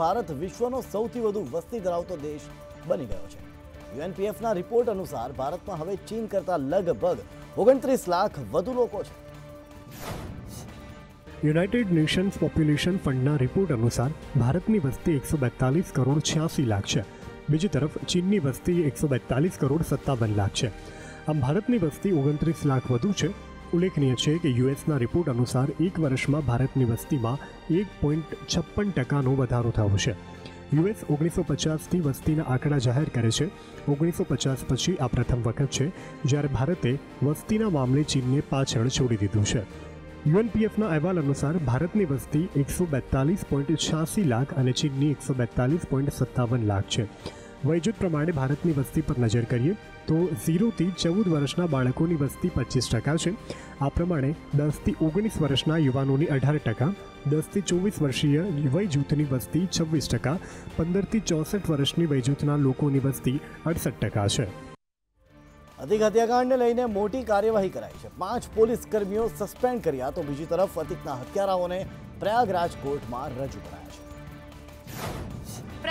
ભારત વિશ્વનો સૌથી વધુ વસ્તી ધરાવતો દેશ બની ગયો છે. યુએનપીએફના રિપોર્ટ અનુસાર ભારતમાં હવે ચીન કરતાં લગભગ ઓગણત્રીસ લાખ વધુ લોકો છે. યુનાઇટેડ નેશન્સ પોપ્યુલેશન ફંડના રિપોર્ટ અનુસાર ભારતની વસ્તી એકસો બેતાલીસ કરોડ છ્યાસી લાખ છે. બીજી તરફ ચીનની વસ્તી એકસો બેતાલીસ કરોડ સત્તાવન લાખ છે. આમ ભારતની વસ્તી ઓગણત્રીસ લાખ વધુ છે ઉલ્લેખનીય છે કે યુએસના રિપોર્ટ અનુસાર એક વર્ષમાં ભારતની વસ્તીમાં એક પોઈન્ટ છપ્પન ટકાનો વધારો થયો છે. યુએસ ઓગણીસો પચાસથી વસ્તીના આંકડા જાહેર કરે છે. ઓગણીસો પચાસ પછી આ પ્રથમ વખત છે જ્યારે ભારતે વસ્તીના મામલે ચીનને પાછળ છોડી દીધું છે. યુએનપીએફના અહેવાલ અનુસાર ભારતની વસ્તી એકસો બેતાલીસ પોઈન્ટ છ્યાસી લાખ અને ચીનની એકસો બેતાલીસ પોઈન્ટ સત્તાવન લાખ છે. વયજૂથ પ્રમાણે ભારતની વસ્તી પર નજર કરીએ તો ઝીરોથી ચૌદ વર્ષના બાળકોની વસ્તી પચીસ ટકા છે. આ પ્રમાણે દસથી ઓગણીસ વર્ષના યુવાનોની અઢાર ટકા, દસથી ચોવીસ વર્ષીય વયજૂથની વસ્તી છવ્વીસ ટકા, પંદરથી ચોસઠ વર્ષની વયજૂથના લોકોની વસ્તી અડસઠ ટકા છે. અતિક હત્યાકાંડને લઈને મોટી કાર્યવાહી કરાઈ છે. પાંચ પોલીસ કર્મીઓ સસ્પેન્ડ કર્યા તો બીજી તરફ અતિકના હત્યારાઓને પ્રયાગરાજ કોર્ટમાં રજૂ કરાયા છે.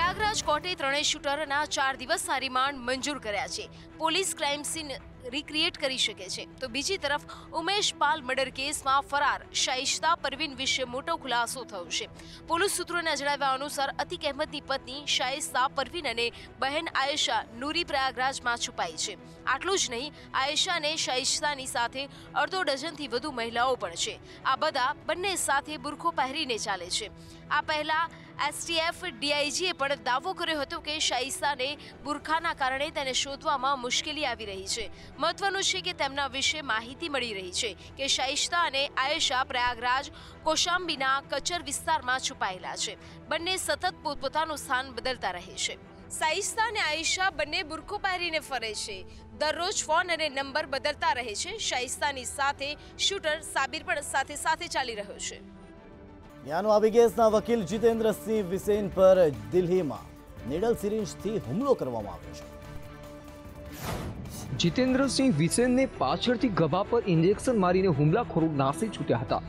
પ્રયાગરાજ કોર્ટે ત્રણેય શૂટરના ચાર દિવસના રિમાન્ડ મંજૂર કર્યા છે. પોલીસ ક્રાઇમ સીન રિક્રિએટ કરી શકે છે. તો બીજી તરફ, ઉમેશ પાલ મર્ડર કેસમાં ફરાર, શાઇસ્તા પરવીન વિશે મોટો ખુલાસો થયો છે. પોલીસ સૂત્રોના જણાવ્યા અનુસાર, અતિક અહેમદની પત્ની શાઇસ્તા પરવીન અને બહેન આયેશા નૂરી પ્રયાગરાજમાં છુપાઈ છે. આટલું જ નહીં, આયેશા અને શાઇસ્તાની સાથે અડધો ડઝનથી વધુ મહિલાઓ પણ છે. આ બધા બંને સાથે બુરખો પહેરીને ચાલે છે. આ પહેલા એસટીએફ ડીઆઈજીએ પણ દાવો કર્યો હતો કે શાઇસાને બુરખાના કારણે તેને શોધવામાં મુશ્કેલી આવી રહી છે. મહત્વનું છે કે તેમના વિશે માહિતી મળી રહી છે કે શાઇસ્તા અને આયેશા પ્રયાગરાજ, કોશાંબીના કચર વિસ્તારમાં છુપાયેલા છે. બંને સતત પોતપોતાનું સ્થાન બદલતા રહે છે. સાઇસ્તા અને આયશા બંને બુરખો પહેરીને ફરે છે. દરરોજ ફોન અને નંબર બદલતા રહે છે. શાઇસ્તાની સાથે શૂટર સાબિર પણ સાથે સાથે ચાલી રહ્યો છે. યાનો આવી કેસના વકીલ જીતેન્દ્રસિંહ વિસેન પર દિલ્હીમાં નેડલ સિરિંજથી હુમલો કરવામાં આવ્યો છે. જીતેન્દ્રસિંહ વિસેનને પાછળથી ગભા પર ઇન્જેક્શન મારીને હુમલાખોરો નાસી છૂટ્યા હતા.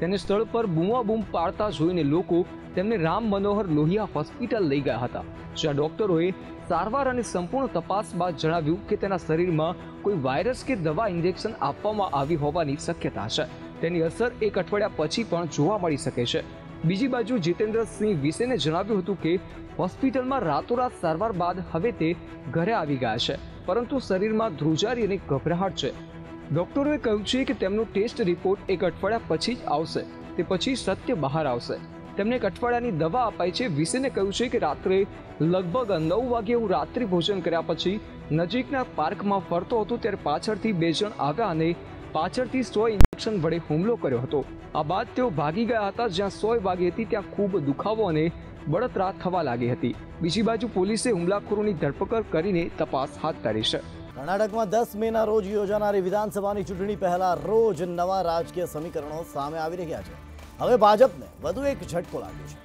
તેને સ્થળ પર બૂમાબૂમ પાડતા જોઈને લોકો તેમને રામ મનોહર લોહિયા હોસ્પિટલ લઈ ગયા હતા, જ્યાં ડોક્ટરોએ સારવાર અને સંપૂર્ણ તપાસ બાદ જણાવ્યું કે તેના શરીરમાં કોઈ વાયરસ કે દવા ઇન્જેક્શન આપવામાં આવી હોવાની શક્યતા છે. તેની અસર એક અઠવાડિયા પછી પણ જોવા મળી શકે છે. બીજી બાજુ જીતેન્દ્રસિંહ વિશેને જણાવ્યું હતું કે, હોસ્પિટલમાં રાતોરાત સારવાર બાદ હવે તે ઘરે આવી ગયા છે, પરંતુ શરીરમાં ધ્રુજારી અને ગભરાહટ છે. ડોક્ટરોએ કહ્યું છે કે તેમનો ટેસ્ટ રિપોર્ટ એક અઠવાડિયા પછી જ આવશે, તે પછી સત્ય બહાર આવશે. તેમને એક અઠવાડિયાની દવા અપાઈ છે. વિશેને કહ્યું છે કે રાત્રે લગભગ નવ વાગે હું રાત્રિ ભોજન કર્યા પછી નજીકના પાર્કમાં ફરતો હતો, ત્યારે પાછળથી બે જણ આવ્યા અને પાછળથી સોય ઇન્જેક્શન વડે હુમલો કર્યો હતો. આ બાદ તેઓ ભાગી ગયા હતા જ્યાં સોય વાગી હતી ત્યાં ખૂબ દુખાવો અને બળતરા થવા લાગી હતી. બીજી બાજુ પોલીસે હુમલાખોરોની ધરપકડ કરીને તપાસ હાથ ધરી છે. કર્ણાટકમાં દસ મેના રોજ યોજાનારી વિધાનસભાની ચૂંટણી પહેલા રોજ નવા રાજકીય સમીકરણો સામે આવી રહ્યા છે. હવે ભાજપને વધુ એક ઝટકો લાગ્યો છે.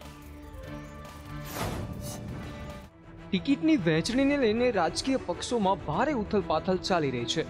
ટિકિટની વહેંચણીને લઈને રાજકીય પક્ષોમાં ભારે ઉથલપાથલ ચાલી રહી છે.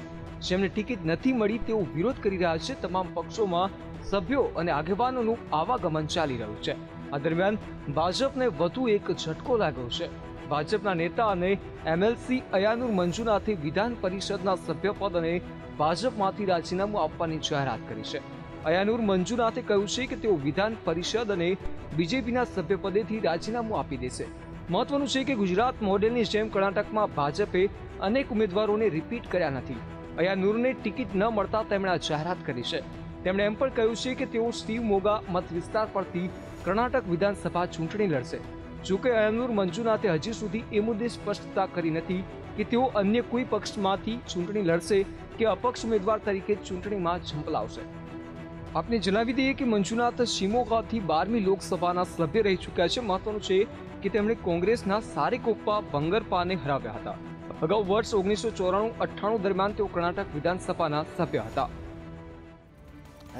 જેમને ટિકિટ નથી મળી તેવો વિરોધ કરી રહ્યા છે. તમામ પક્ષોમાં સભ્યો અને આગેવાનોનું આવાગમન ચાલી રહ્યું છે. આ દરમિયાન ભાજપને વધુ એક ઝટકો લાગ્યો છે. ભાજપના નેતા અને એમએલસી અયાનુર મંજુનાથે વિધાન પરિષદના સભ્યપદ અને ભાજપમાંથી રાજીનામું આપવાની જાહેરાત કરી છે. અયાનુર મંજુનાથે કહ્યું છે કે તેઓ વિધાન પરિષદ અને બીજેપીના સભ્યપદેથી રાજીનામું આપી દેશે. મહત્વનું છે કે ગુજરાત મોડેલની જેમ કર્ણાટકમાં ભાજપે અનેક ઉમેદવારોને રિપીટ કર્યા નથી. અયાનુરને ટિકિટ ન મળતા તેમણે આ જાહેરાત કરી છે. તેમણે એમ પણ કહ્યું છે કે તેઓ સ્ટીવ મોગા મત વિસ્તાર પરથી કર્ણાટક વિધાનસભા ચૂંટણી લડશે. જોકે અયાનુર મંજુનાથે હજી સુધી એ મુદ્દે સ્પષ્ટતા કરી નથી કે તેઓ અન્ય કોઈ પક્ષમાંથી ચૂંટણી લડશે કે અપક્ષ ઉમેદવાર તરીકે ચૂંટણીમાં ઝંપલાવશે આપને જણાવી દઈએ કે મંજુનાથ શિમોગાથી બારમી લોકસભાના સભ્ય રહી ચૂક્યા છે. મહત્વનું છે કે તેમણે કોંગ્રેસના સારેકોપ્પા બંગરપાને હરાવ્યા હતા. અગાઉ વર્ષ ઓગણીસો ચોરાણું અઠ્ઠાણું દરમિયાન તેઓ કર્ણાટક વિધાનસભાના સભ્ય હતા.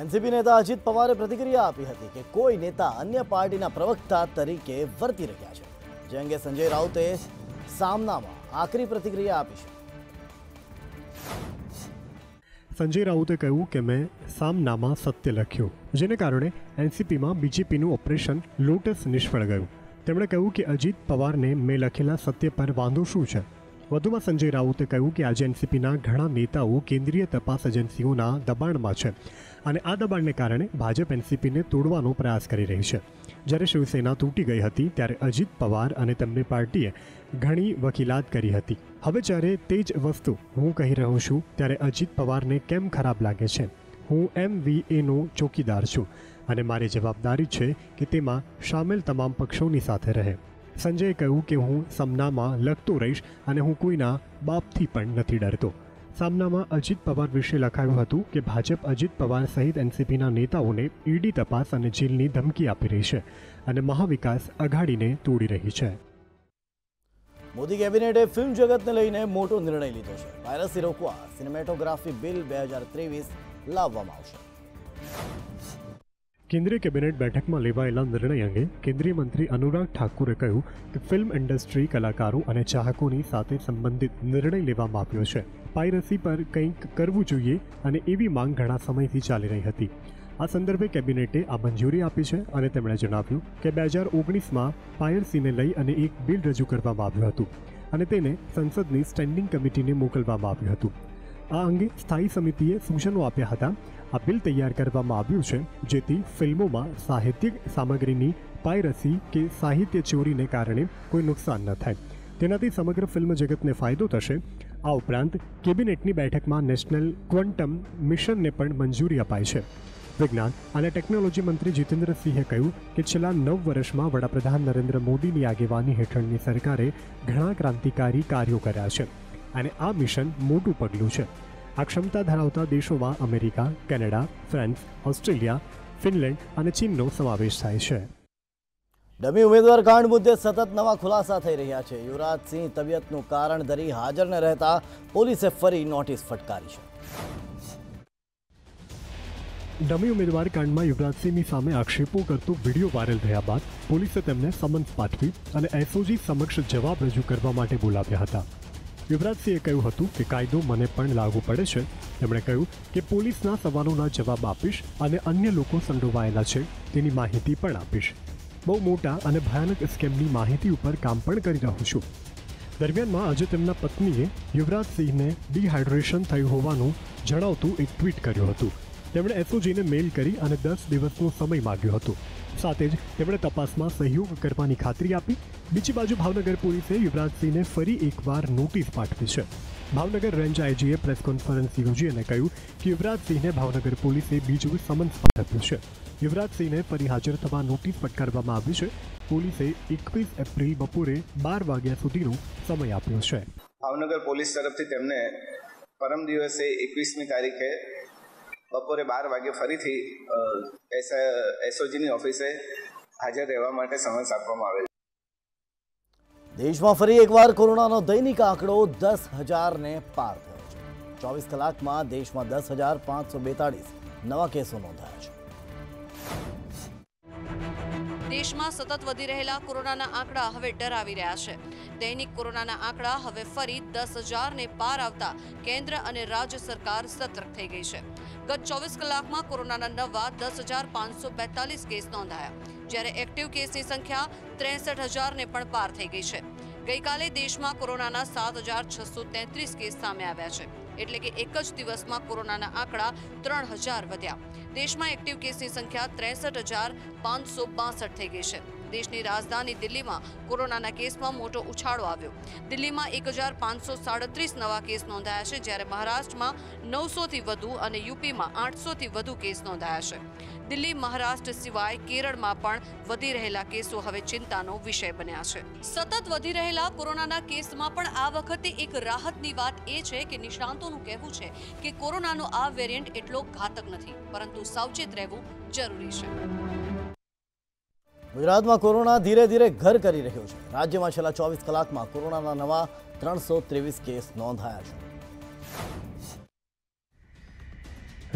એનસીપી નેતા અજીત પવારે પ્રતિક્રિયા આપી હતી કે કોઈ નેતા અન્ય પાર્ટીના પ્રવક્તા તરીકે વર્તી રહ્યા છે. જે અંગે સંજય રાઉતે સામનામાં આકરી પ્રતિક્રિયા આપી છે. સંજય રાઉતે કહ્યું કે મેં સામનામાં સત્ય લખ્યું જેને કારણે એનસીપીમાં બીજેપીનું ઓપરેશન લોટસ નિષ્ફળ ગયું. તેમણે કહ્યું કે અજીત પવારને મેં લખેલા સત્ય પર વાંધો શું છે? વધુમાં સંજય રાઉતે કહ્યું કે આજે એનસીપીના ઘણા નેતાઓ કેન્દ્રીય તપાસ એજન્સીઓના દબાણમાં છે અને આ દબાણને કારણે ભાજપ એનસીપીને તોડવાનો પ્રયાસ કરી રહી છે. જ્યારે શિવસેના તૂટી ગઈ હતી ત્યારે અજીત પવાર અને તેમની પાર્ટીએ ઘણી વકીલાત કરી હતી. હવે જ્યારે તે જ વસ્તુ હું કહી રહ્યો છું, ત્યારે અજીત પવારને કેમ ખરાબ લાગે છે? હું એમ વી એનો ચોકીદાર છું અને મારી જવાબદારી છે કે તેમાં સામેલ તમામ પક્ષોની સાથે રહે. સંજયે કહ્યું કે હું સમનામાં લખતો રહીશ અને હું કોઈના બાપથી પણ નથી ડરતો. સામનામાં અજીત પવાર વિશે લખાયું હતું કે ભાજપ અજીત પવાર સહિત એનસીપીના નેતાઓને ઈડી તપાસ અને જેલની ધમકી આપી રહી છે અને મહાવિકાસ અઘાડીને તોડી રહી છે. મોદી કેબિનેટે ફિલ્મ જગતને લઈને મોટો નિર્ણય લીધો છે. વાયરસથી રોકવા સિનેમેટોગ્રાફી બિલ બે હજાર ત્રેવીસ લાવવામાં આવશે. કેન્દ્રીય કેબિનેટ બેઠકમાં લેવાયેલા નિર્ણય અંગે કેન્દ્રીય મંત્રી અનુરાગ ઠાકુરે કહ્યું કે ફિલ્મ ઇન્ડસ્ટ્રી કલાકારો અને ચાહકોની સાથે સંબંધિત નિર્ણય લેવામાં આવ્યો છે. પાયરસી પર કંઈક કરવું જોઈએ અને એવી માંગ ઘણા સમયથી ચાલી રહી હતી. આ સંદર્ભે કેબિનેટે આ મંજૂરી આપી છે અને તેમણે જણાવ્યું કે બે હજાર ઓગણીસમાં પાયરસીને લઈ અને એક બિલ રજૂ કરવામાં આવ્યું હતું અને તેને સંસદની સ્ટેન્ડિંગ કમિટીને મોકલવામાં આવ્યું હતું. આ અંગે સ્થાયી સમિતિએ સૂચનો આપ્યા હતા. બિલ તૈયાર કરવામાં આવ્યું છે, જેથી ફિલ્મોમાં સાહિત્યિક સામગ્રીની પાયરસી કે સાહિત્ય ચોરીને કારણે કોઈ નુકસાન ન થાય. તેનાથી સમગ્ર ફિલ્મ જગતને ફાયદો થશે. આ ઉપરાંત કેબિનેટની બેઠકમાં નેશનલ ક્વોન્ટમ મિશનને પણ મંજૂરી અપાઈ છે. વિજ્ઞાન અને ટેકનોલોજી મંત્રી જીતેન્દ્રસિંહે કહ્યું કે છેલ્લા નવ વર્ષમાં વડાપ્રધાન નરેન્દ્ર મોદીની આગેવાની હેઠળની સરકારે ઘણા ક્રાંતિકારી કાર્યો કર્યા છે અને આ મિશન મોટું પગલું છે. આ ક્ષમતા ધરાવતા દેશોમાં America Canada France Australia Finland અને ચીનનો સમાવેશ થાય છે. ડમી ઉમેદવાર કાંડ મુદ્દે સતત નવા ખુલાસા થઈ રહ્યા છે. યુવરાજસિંહ તબિયતનું કારણ ધરી હાજર ન રહેતા પોલીસે ફરી નોટિસ ફટકારી છે. ડમી ઉમેદવાર કાંડમાં યુવરાજસિંહની સામે આક્ષેપો કરતો વીડિયો વાયરલ થયા બાદ પોલીસે તેમને સમન્સ પાઠવી અને એસઓજી સમક્ષ જવાબ રજૂ કરવા માટે બોલાવ્યા હતા. યુવરાજસિંહે કહ્યું હતું કે કાયદો મને પણ લાગુ પડે છે. તેમણે કહ્યું કે પોલીસના સવાલોના જવાબ આપીશ અને અન્ય લોકો સંડોવાયેલા છે, તેની માહિતી પણ આપીશ. બહુ મોટા અને ભયાનક સ્કેમની માહિતી ઉપર કામ પણ કરી રહ્યો છું. દરમિયાનમાં આજે તેમના પત્નીએ યુવરાજસિંહને ડિહાઇડ્રેશન થયું હોવાનું જણાવતું એક ટ્વીટ કર્યું હતું. તેમણે એસઓજીને મેલ કરી અને દસ દિવસનો સમય માગ્યો હતો. સાથે જ તેમણે તપાસમાં સહયોગ કરવાની ખાતરી આપી. બીજી બાજુ ભાવનગર પોલીસે યુવરાજસિંહને ફરી એકવાર નોટિસ પાઠવી છે. ભાવનગર રેન્જ આઈજીએ પ્રેસ કોન્ફરન્સ યોજી અને કહ્યું કે યુવરાજસિંહને ભાવનગર પોલીસે બીજું સમન્સ પાઠવ્યું છે. યુવરાજસિંહને ફરી હાજર થવા નોટિસ ફટકારવામાં આવી છે. પોલીસે એકવીસ એપ્રિલ બપોરે બાર વાગ્યા સુધીનો સમય આપ્યો છે. ભાવનગર પોલીસ તરફથી તેમને પરમ દિવસે એકવીસમી તારીખે બપોરે બાર વાગે ફરીથી એસઓજીની ઓફિસે હાજર રહેવા માટે સમન્સ આપવામાં આવેલ દેશમાં ફરી એકવાર કોરોનાનો દૈનિક આંકડો દસ હજારને પાર થયો છે. ચોવીસ કલાકમાં દેશમાં દસ હજાર પાંચસો બેતાળીસ નવા કેસો નોંધાયા છે. દેશમાં સતત વધી રહેલા કોરોનાના આંકડા હવે ડરાવી રહ્યા છે. દૈનિક કોરોનાના આંકડા હવે ફરી દસ હજારને પાર આવતા કેન્દ્ર અને રાજ્ય સરકાર સતર્ક થઈ ગઈ છે. ગત ચોવીસ કલાકમાં કોરોનાના નવા દસ હજાર પાંચસો બેતાલીસ કેસ નોંધાયા. જ્યારે એક્ટિવ કેસની સંખ્યા ત્રેસઠ હજારને પણ પાર થઈ ગઈ છે. ગઈકાલે દેશમાં કોરોનાના સાત હજાર છસો તેત્રીસ કેસ સામે આવ્યા છે. એટલે કે એક જ દિવસમાં કોરોનાના આંકડા ત્રણ હજાર વધ્યા. દેશમાં એક્ટિવ કેસની સંખ્યા ત્રેસઠ હજાર પાંચસો બાસઠ થઈ ગઈ છે. દેશની રાજધાની દિલ્હીમાં કોરોનાના કેસમાં મોટો ઉછાળો આવ્યો. દિલ્હીમાં એક નવા કેસ નોંધાયા છે, જ્યારે મહારાષ્ટ્રમાં નવસોથી વધુ અને યુપીમાં આઠસોથી વધુ કેસ નોંધાયા છે. દિલ્હી મહારાષ્ટ્ર સિવાય કેરળમાં પણ વધી રહેલા કેસો હવે ચિંતાનો વિષય બન્યા છે. સતત વધી રહેલા કોરોનાના કેસમાં પણ આ વખતે એક રાહતની વાત એ છે કે નિષ્ણાંતોનું કહેવું છે કે કોરોનાનો આ વેરિયન્ટ એટલો ઘાતક નથી, પરંતુ સાવચેત રહેવું જરૂરી છે. ગુજરાતમાં કોરોના ધીરે ધીરે ઘર કરી રહ્યો છે. રાજ્યમાં છેલ્લા ચોવીસ કલાકમાં કોરોનાના નવા ત્રણસો ત્રેવીસ કેસ નોંધાયા છે.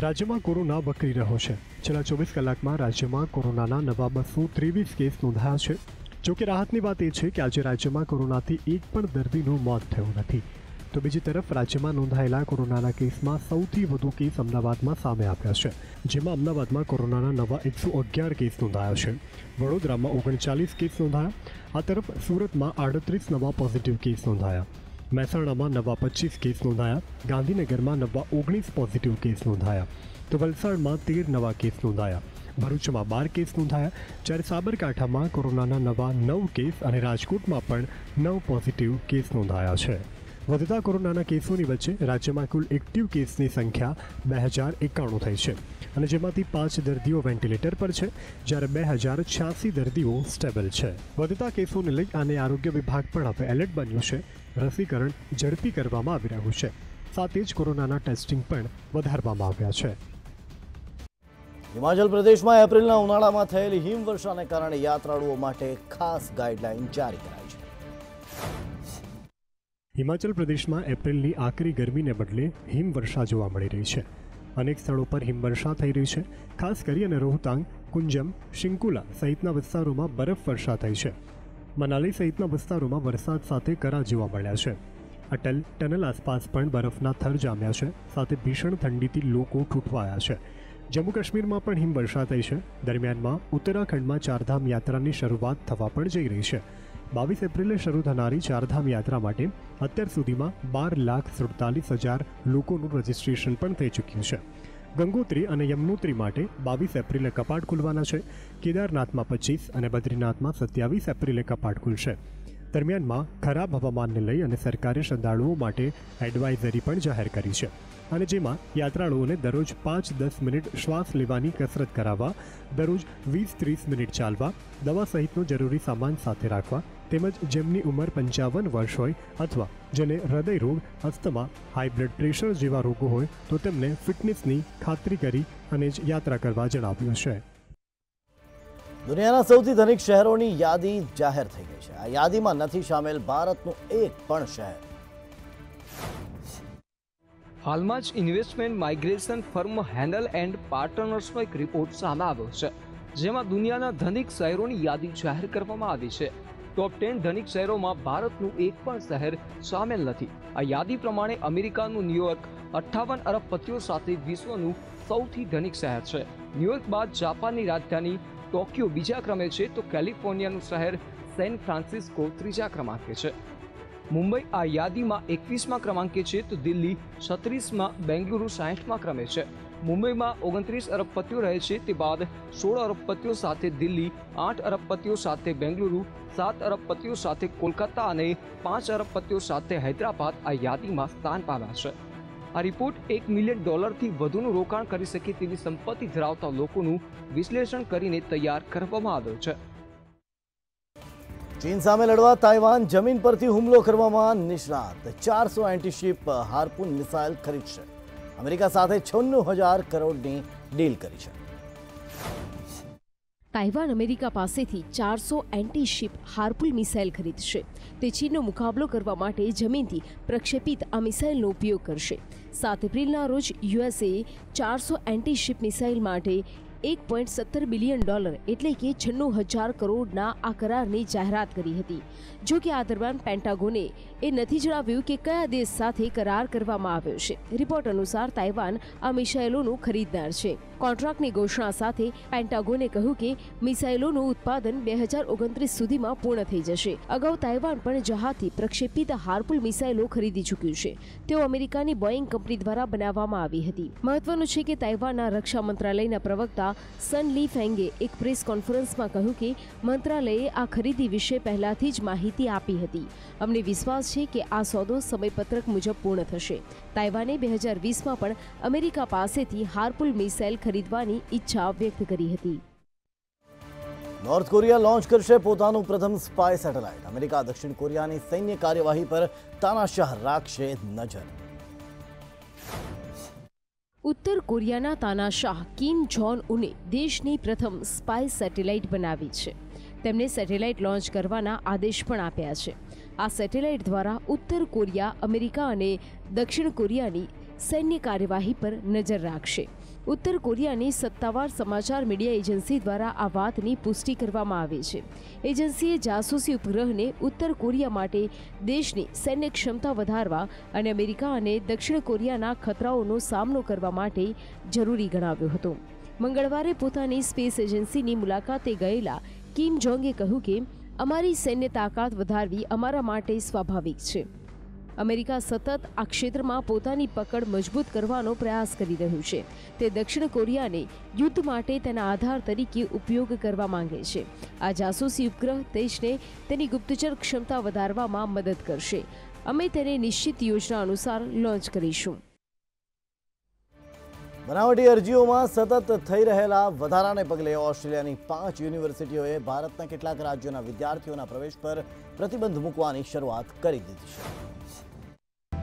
રાજ્યમાં કોરોના વકરી રહ્યો છે. છેલ્લા ચોવીસ કલાકમાં રાજ્યમાં કોરોનાના નવા બસો ત્રેવીસ કેસ નોંધાયા છે. જોકે રાહતની વાત એ છે કે આજે રાજ્યમાં કોરોનાથી એક પણ દર્દીનું મોત થયું નથી. તો બીજી તરફ રાજ્યમાં નોંધાયેલા કોરોનાના કેસમાં સૌથી વધુ કેસ અમદાવાદમાં સામે આવ્યા છે, જેમાં અમદાવાદમાં કોરોનાના નવા એકસો અગિયાર કેસ નોંધાયા છે. વડોદરામાં ઓગણચાલીસ કેસ નોંધાયા, આ તરફ સુરતમાં આડત્રીસ નવા પોઝિટિવ કેસ નોંધાયા. મહેસાણામાં નવા પચીસ કેસ નોંધાયા, ગાંધીનગરમાં નવા ઓગણીસ પોઝિટિવ કેસ નોંધાયા. તો વલસાડમાં તેર નવા કેસ નોંધાયા. ભરૂચમાં બાર કેસ નોંધાયા. જ્યારે સાબરકાંઠામાં કોરોનાના નવા નવ કેસ અને રાજકોટમાં પણ નવ પોઝિટિવ કેસ નોંધાયા છે. વધતા કોરોનાના કેસોની વચ્ચે રાજ્યમાં કુલ એક્ટિવ કેસની સંખ્યા બે હજાર એકાણું થઈ છે. અને જેમાંથી પાંચ દર્દીઓ વેન્ટિલેટર પર છે, જ્યારે બે હજાર છ્યાસી દર્દીઓ સ્ટેબલ છે. વધતા કેસોને લઈ આને આરોગ્ય વિભાગ પણ હવે એલર્ટ બન્યું છે. રસીકરણ ઝડપી કરવામાં આવી રહ્યું છે. સાથે જ કોરોનાના ટેસ્ટિંગ પણ વધારવામાં આવ્યા છે. હિમાચલ પ્રદેશમાં એપ્રિલના ઉનાળામાં થયેલી હિમવર્ષાને કારણે યાત્રાળુઓ માટે ખાસ ગાઈડલાઈન જારી કરાઈ છે. હિમાચલ પ્રદેશમાં એપ્રિલની આકરી ગરમીને બદલે હિમવર્ષા જોવા મળી રહી છે. અનેક સ્થળો પર હિમવર્ષા થઈ રહી છે. ખાસ કરી અને રોહતાંગ, કુંજમ, શિંકુલા સહિતના વિસ્તારોમાં બરફ વર્ષા થઈ છે. મનાલી સહિતના વિસ્તારોમાં વરસાદ સાથે કરા જોવા મળ્યા છે. અટલ ટનલ આસપાસ પણ બરફના થર જામ્યા છે. સાથે ભીષણ ઠંડીથી લોકો ઠૂંઠવાયા છે. જમ્મુ કાશ્મીરમાં પણ હિમવર્ષા થઈ છે. દરમિયાનમાં ઉત્તરાખંડમાં ચારધામ યાત્રાની શરૂઆત થવા પણ જઈ રહી છે. બાવીસ એપ્રિલે શરૂ થનારી ચારધામ યાત્રા માટે અત્યાર સુધીમાં બાર લાખ સુડતાલીસ હજાર લોકોનું રજીસ્ટ્રેશન પણ થઈ ચૂક્યું છે. ગંગોત્રી અને યમનોત્રી માટે બાવીસ એપ્રિલે કપાટ ખુલવાના છે. કેદારનાથમાં પચીસ અને બદ્રીનાથમાં સત્યાવીસ એપ્રિલે કપાટ ખુલશે. દરમિયાનમાં ખરાબ હવામાનને લઈ અને સરકારે શ્રદ્ધાળુઓ માટે એડવાઇઝરી પણ જાહેર કરી છે. અને જેમાં યાત્રાળુઓને દરરોજ પાંચ દસ મિનિટ શ્વાસ લેવાની કસરત કરાવવા, દરરોજ વીસ ત્રીસ મિનિટ ચાલવા, દવા સહિતનો જરૂરી સામાન સાથે રાખવા તેમજ જેમની ઉંમર પંચાવન વર્ષ હોય અથવા જેને હૃદય રોગ અસ્થમા હાઈ બ્લડ પ્રેશર જેવા રોગો હોય તો તેમને ફિટનેસની ખાતરી કરી અને જ યાત્રા કરવા જણાવ્યું છે. દુનિયાના સૌથી ધનિક શહેરોની યાદી જાહેર થઈ ગઈ છે. આ યાદીમાં નથી સામેલ ભારતનું એક પણ શહેર. હાલમાં જ investment migration firm Henley and પાર્ટનર્સનો એક રિપોર્ટ સામે આવ્યો છે જેમાં દુનિયાના ધનિક શહેરોની યાદી જાહેર કરવામાં આવી છે. ટોપ ટેન ધનિક શહેરોમાં ભારતનું એક પણ શહેર સામેલ નથી. આ યાદી પ્રમાણે અમેરિકાનું ન્યુયોર્ક અઠ્ઠાવન અરબપતિઓ સાથે વિશ્વનું સૌથી ધનિક શહેર છે. ન્યુયોર્ક બાદ જાપાનની રાજધાની ટોક્યો બીજા ક્રમે છે તો કેલિફોર્નિયાનું શહેર સેન ફ્રાન્સિસ્કો ત્રીજા ક્રમાંકે છે. મુંબઈ આ યાદીમાં એકવીસમાં ક્રમાંકે છે તો દિલ્હી છત્રીસમાં, બેંગલુરુ સાહીઠમાં ક્રમે છે. મુંબઈમાં ઓગણત્રીસ અરબપતિઓ રહે છે. તે બાદ સોળ અરબપતિઓ સાથે દિલ્હી, આઠ અરબપતિઓ સાથે બેંગલુરુ, સાત અરબપતિઓ સાથે કોલકાતા અને પાંચ અરબપતિઓ સાથે હૈદરાબાદ આ યાદીમાં સ્થાન પામ્યા છે. આ રિપોર્ટ એક મિલિયન ડોલરથી વધુનું રોકાણ કરી શકે તેવી સંપત્તિ ધરાવતા લોકોનું વિશ્લેષણ કરીને તૈયાર કરવામાં આવ્યો છે. ચીન સામે લડવા તાઇવાન જમીન પરથી હુમલો કરવામાં નિષ્ણાત. ચારસો એન્ટીશીપ હાર્પુન મિસાઇલ ખરીદશે. અમેરિકા સાથે છન્નું હજાર કરોડની ડીલ કરી છે. તાઇવાન અમેરિકા પાસેથી ચારસો એન્ટી શિપ હાર્પુલ મિસાઇલ ખરીદશે. તે ચીનનો મુકાબલો કરવા માટે જમીનથી પ્રક્ષેપિત આ મિસાઇલનો ઉપયોગ કરશે. સાત એપ્રિલના રોજ યુએસએ ચારસો એન્ટી શિપ મિસાઇલ માટે એક પોઈન્ટ સત્તર બિલિયન ડોલર એટલે કે છન્નું હજાર કરોડના આ કરારની જાહેરાત કરી હતી. જો કે આ દરમિયાન પેન્ટાગોને એ નથી જણાવ્યું કે કયા દેશ સાથે કરાર કરવામાં આવ્યો છે. રિપોર્ટ અનુસાર તાઇવાન આ મિસાઇલોનું ખરીદનાર છે. કોન્ટ્રાક્ટની ઘોષણા સાથે પેન્ટાગોને કહ્યું કે મિસાઇલોનું ઉત્પાદન બે હજાર ઓગણત્રીસ સુધીમાં પૂર્ણ થઈ જશે. અગાઉ તાઇવાન પણ જહાજથી પ્રક્ષેપિત હાર્પુલ મિસાઇલો ખરીદી ચૂક્યું છે. તેઓ અમેરિકાની બોઈંગ કંપની દ્વારા બનાવવામાં આવી હતી. મહત્વનું છે કે તાઇવાનના રક્ષા મંત્રાલયના પ્રવક્તા સન લી ફેંગે એક પ્રેસ કોન્ફરન્સમાં કહ્યું કે મંત્રાલયે આ ખરીદી વિશે પહેલાથી જ માહિતી આપી હતી. અમને વિશ્વાસ છે કે આ સોદો સમયપત્રક મુજબ પૂર્ણ થશે. તાઇવાને બે હજાર વીસમાં પણ અમેરિકા પાસેથી હાર્પુલ મિસાઇલ ખરીદવાની ઈચ્છા વ્યક્ત કરી હતી. નોર્થ કોરિયા લોન્ચ કરશે પોતાનું પ્રથમ સ્પાય સેટેલાઇટ. અમેરિકા દક્ષિણ કોરિયાની સૈન્ય કાર્યવાહી પર તાનાશાહ રાખશે નજર. ઉત્તર કોરિયાના તાનાશાહ કિમ જોન ઉને દેશની પ્રથમ સ્પાય સેટેલાઇટ બનાવી છે. તેમને સેટેલાઇટ લોન્ચ કરવાના આદેશ પણ આપ્યા છે. આ સેટેલાઇટ દ્વારા ઉત્તર કોરિયા, અમેરિકા અને દક્ષિણ કોરિયાની સૈન્ય કાર્યવાહી પર નજર રાખશે. ઉત્તર કોરિયાની સત્તાવાર સમાચાર મીડિયા એજન્સી દ્વારા આ વાતની પુષ્ટિ કરવામાં આવી છે. એજન્સીએ જાસૂસી ઉપગ્રહને ઉત્તર કોરિયા માટે દેશની સૈન્ય ક્ષમતા વધારવા અને અમેરિકા અને દક્ષિણ કોરિયાના ખતરાઓનો સામનો કરવા માટે જરૂરી ગણાવ્યો હતો. મંગળવારે પોતાની સ્પેસ એજન્સીની મુલાકાતે ગયેલા કિમ જોંગે કહ્યું કે, અમારી સૈન્ય તાકાત વધારવી અમારા માટે સ્વાભાવિક છે. અમેરિકા સતત આ ક્ષેત્રમાં પોતાની પકડ મજબૂત કરવાનો પ્રયાસ કરી રહ્યું છે. તે દક્ષિણ કોરિયાને યુદ્ધ માટે તેના આધાર તરીકે ઉપયોગ કરવા માંગે છે. આ જાસૂસી ઉપગ્રહ દેશને તેની ગુપ્તચર ક્ષમતા વધારવામાં મદદ કરશે. અમે તેને નિશ્ચિત યોજના અનુસાર લોન્ચ કરીશું. બનાવટી અરજીઓમાં સતત થઈ રહેલા વધારાને પગલે ઓસ્ટ્રેલિયાની પાંચ યુનિવર્સિટીઓએ ભારતના કેટલાક રાજ્યોના વિદ્યાર્થીઓના પ્રવેશ પર પ્રતિબંધ મૂકવાની શરૂઆત કરી દીધી છે.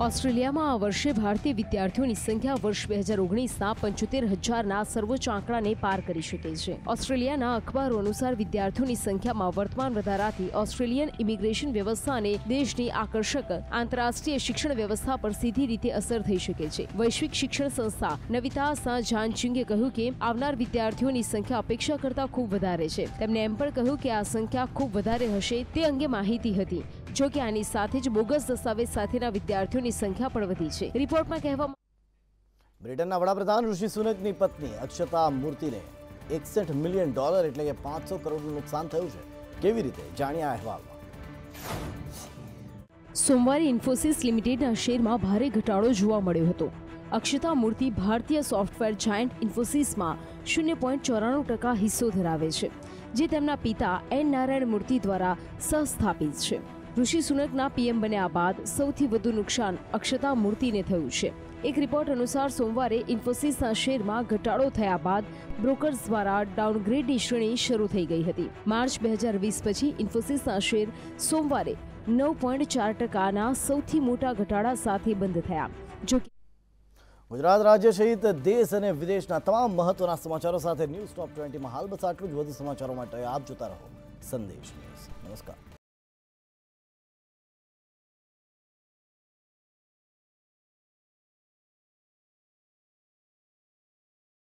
ઓસ્ટ્રેલિયામાં આ વર્ષે ભારતીય વિદ્યાર્થીઓની સંખ્યા વર્ષ બે હજાર ઓગણીસના પંચોતેર હજારના સર્વોચ્ચ આંકડાને પાર કરી શકે છે. ઓસ્ટ્રેલિયાના અખબારો અનુસાર વિદ્યાર્થીઓની સંખ્યામાં વર્તમાન વધારાથી ઓસ્ટ્રેલિયન ઇમિગ્રેશન વ્યવસ્થા અને દેશની આકર્ષક આંતરરાષ્ટ્રીય શિક્ષણ વ્યવસ્થા પર સીધી રીતે અસર થઈ શકે છે. વૈશ્વિક શિક્ષણ સંસ્થા નવિતાસના જાનચિંગે કહ્યું કે આવનાર વિદ્યાર્થીઓની સંખ્યા અપેક્ષા કરતાં ખૂબ વધારે છે. તેમણે એમ પણ કહ્યું કે આ સંખ્યા ખૂબ વધારે હશે તે અંગે માહિતી હતી. જો કે આની સાથે જ બોગસ દસ્તાવેજ સાથેના વિદ્યાર્થીઓની સંખ્યા પણ વધી છે. રિપોર્ટમાં કહેવામાં બ્રિટનના વડાપ્રધાન ઋષિ સુનકની પત્ની અક્ષતા મૂર્તિને એકસઠ મિલિયન ડોલર એટલે કે પાંચસો કરોડનું નુકસાન થયું છે. કેવી રીતે? જાણ્યા અહેવાલમાં. સોમવારે ઇન્ફોસિસ લિમિટેડના શેરમાં ભારે ઘટાડો જોવા મળ્યો હતો. અક્ષતા મૂર્તિ ભારતીય સોફ્ટવેર જાયન્ટ ઇન્ફોસિસમાં શૂન્ય પોઈન્ટ ચોરાણું ટકા હિસ્સો ધરાવે છે જે તેમના પિતા એન નારાયણ મૂર્તિ દ્વારા સહસ્થાપિત છે. ઋષિ સુનકના પીએમ બન્યા બાદ સૌથી વધુ નુકસાન અક્ષતા મૂર્તિને થયું છે. એક રિપોર્ટ અનુસાર સોમવારે ઇન્ફોસિસના શેરમાં ઘટાડો થયા બાદ બ્રોકર્સ દ્વારા ડાઉનગ્રેડની શ્રેણી શરૂ થઈ ગઈ હતી. માર્ચ બે હજાર વીસ પછી ઇન્ફોસિસના શેર સોમવારે નવ પોઈન્ટ ચાર ટકાના સૌથી મોટા ઘટાડા સાથે બંધ થયા. જો ગુજરાત રાજ્ય સહિત દેશ અને વિદેશના તમામ મહત્વના સમાચારો સાથે ન્યૂઝ ટોપ ટ્વેન્ટીમાં હાલ બસ આટલું જ. વધુ સમાચારો માટે આપ જોતા રહો સંદેશ નમસ્કાર.